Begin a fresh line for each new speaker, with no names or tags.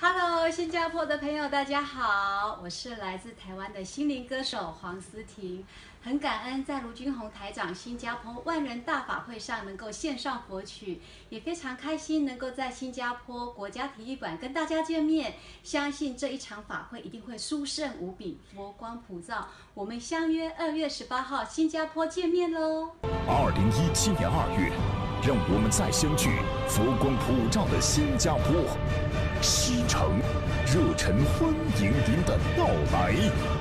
Hello，新加坡的朋友，大家好，我是来自台湾的心灵歌手黄思婷，很感恩在卢军宏台长新加坡万人大法会上能够献上佛曲，也非常开心能够在新加坡国家体育馆跟大家见面，相信这一场法会一定会殊胜无比，佛光普照，我们相约二月十八号新加坡见面喽。
二零一七年二月，让我们再相聚佛光普照的新加坡。热忱欢迎您的到来。